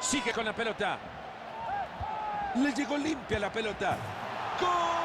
Sigue con la pelota. Le llegó limpia la pelota. ¡Gol!